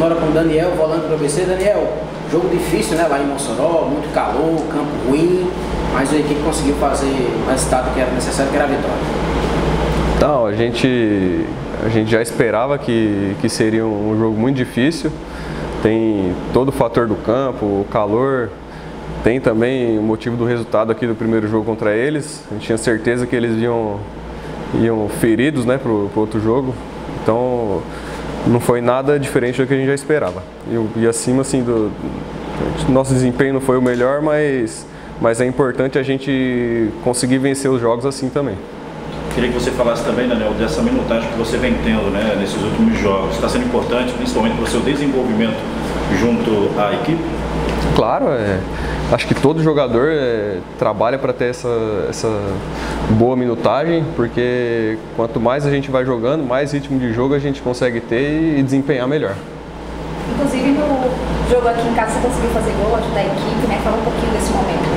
Sonora com Daniel, volante do ABC. Daniel, jogo difícil, né? Lá em Mossoró, muito calor, campo ruim, mas a equipe conseguiu fazer o resultado que era necessário, que era a vitória. Então, a gente, a gente já esperava que, que seria um jogo muito difícil. Tem todo o fator do campo, o calor, tem também o motivo do resultado aqui do primeiro jogo contra eles. A gente tinha certeza que eles iam, iam feridos né, para o outro jogo. Então não foi nada diferente do que a gente já esperava. E, e acima assim do. Nosso desempenho não foi o melhor, mas, mas é importante a gente conseguir vencer os jogos assim também. Queria que você falasse também, Daniel, dessa minutagem que você vem tendo né, nesses últimos jogos. Está sendo importante, principalmente para o seu desenvolvimento junto à equipe? Claro, é, acho que todo jogador é, trabalha para ter essa, essa boa minutagem, porque quanto mais a gente vai jogando, mais ritmo de jogo a gente consegue ter e desempenhar melhor. Inclusive no jogo aqui em casa você conseguiu fazer gol, ajudar a equipe, né? Fala um pouquinho desse momento.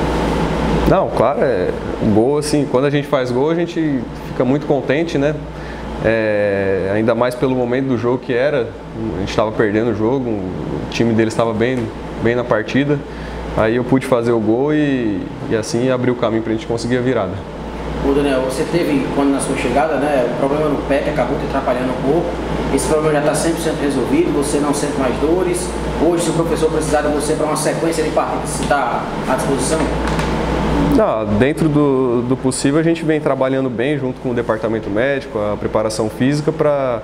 Não, claro, é, gol assim, quando a gente faz gol a gente fica muito contente, né? É, ainda mais pelo momento do jogo que era, a gente estava perdendo o jogo, o time dele estava bem, bem na partida. Aí eu pude fazer o gol e, e assim abrir o caminho para a gente conseguir a virada. Ô Daniel, você teve, quando na sua chegada, né, um problema no pé que acabou te atrapalhando um pouco. Esse problema já está 100% resolvido, você não sente mais dores. Hoje, se o professor precisar de você para uma sequência de partidas, você está à disposição? Dentro do, do possível, a gente vem trabalhando bem junto com o departamento médico, a preparação física, para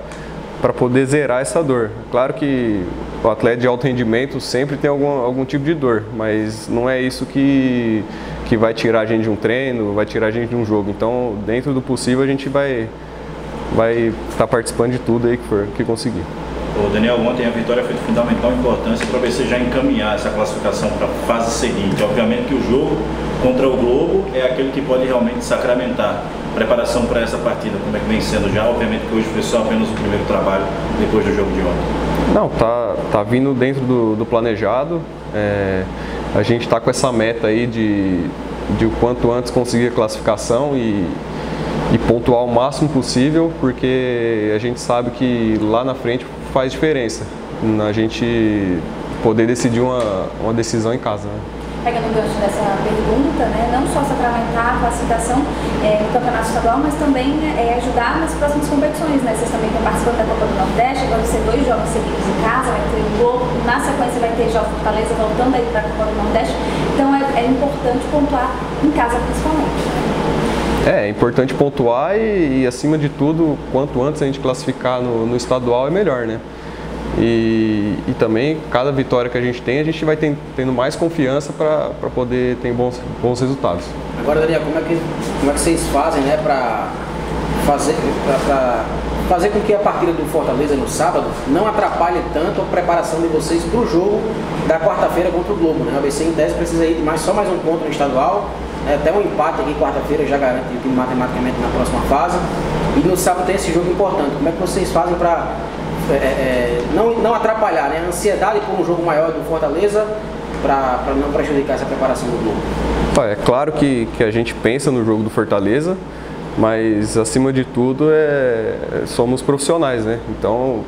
para poder zerar essa dor. Claro que o atleta de alto rendimento sempre tem algum, algum tipo de dor, mas não é isso que, que vai tirar a gente de um treino, vai tirar a gente de um jogo. Então, dentro do possível, a gente vai vai estar tá participando de tudo aí que for que conseguir. O Daniel, ontem a vitória foi de fundamental importância para você já encaminhar essa classificação para a fase seguinte. Obviamente que o jogo contra o Globo é aquele que pode realmente sacramentar preparação para essa partida, como é que vem sendo já? Obviamente que hoje foi só apenas o primeiro trabalho depois do jogo de ontem. Não, tá, tá vindo dentro do, do planejado. É, a gente está com essa meta aí de, de o quanto antes conseguir a classificação e, e pontuar o máximo possível, porque a gente sabe que lá na frente faz diferença a gente poder decidir uma, uma decisão em casa. Né? Pegando o gancho dessa pergunta, né, não só sacramentar a classificação é, campeonato estadual, mas também é, ajudar nas próximas competições. Né? Vocês também estão participando da Copa do Nordeste, agora ser dois jogos seguidos em casa, vai ter um gol, na sequência vai ter já Fortaleza voltando aí para a Copa do Nordeste. Então é, é importante pontuar em casa principalmente. É, é importante pontuar e, e, acima de tudo, quanto antes a gente classificar no, no estadual é melhor, né? E, e, também, cada vitória que a gente tem, a gente vai tendo mais confiança para poder ter bons, bons resultados. Agora, Daniel, como é que, como é que vocês fazem né, para fazer, fazer com que a partida do Fortaleza no sábado não atrapalhe tanto a preparação de vocês para o jogo da quarta-feira contra o Globo? Né? O ABC em 10 precisa ir de mais, só mais um ponto no estadual, né? até um empate aqui quarta-feira já garante o time matematicamente na próxima fase. E no sábado tem esse jogo importante. Como é que vocês fazem para é, é, não, não atrapalhar, né? A ansiedade por um jogo maior do Fortaleza para não prejudicar essa preparação do Globo. É claro que, que a gente pensa no jogo do Fortaleza, mas acima de tudo é, somos profissionais, né? Então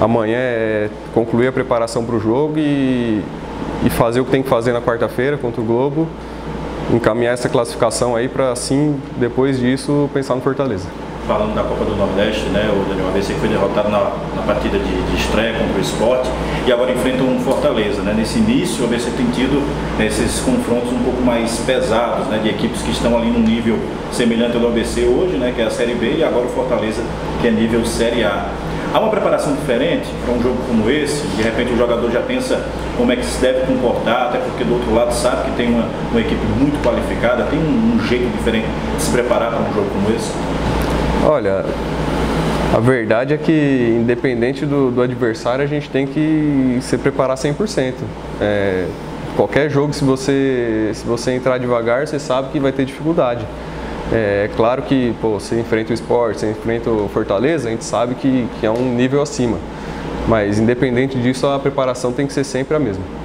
amanhã é concluir a preparação para o jogo e, e fazer o que tem que fazer na quarta-feira contra o Globo, encaminhar essa classificação aí para assim, depois disso, pensar no Fortaleza falando da Copa do Nordeste, né, o Daniel ABC foi derrotado na, na partida de, de, estreia contra o esporte e agora enfrenta um Fortaleza. Né? Nesse início, o ABC tem tido né, esses confrontos um pouco mais pesados, né, de equipes que estão ali no nível semelhante ao do ABC hoje, né, que é a Série B, e agora o Fortaleza, que é nível Série A. Há uma preparação diferente para um jogo como esse? De repente o jogador já pensa como é que se deve comportar, até porque do outro lado sabe que tem uma, uma equipe muito qualificada, tem um, um jeito diferente de se preparar para um jogo como esse? Olha, a verdade é que, independente do, do adversário, a gente tem que se preparar 100%. É, qualquer jogo, se você, se você entrar devagar, você sabe que vai ter dificuldade. É, é claro que pô, você enfrenta o esporte, você enfrenta o Fortaleza, a gente sabe que, que é um nível acima. Mas, independente disso, a preparação tem que ser sempre a mesma.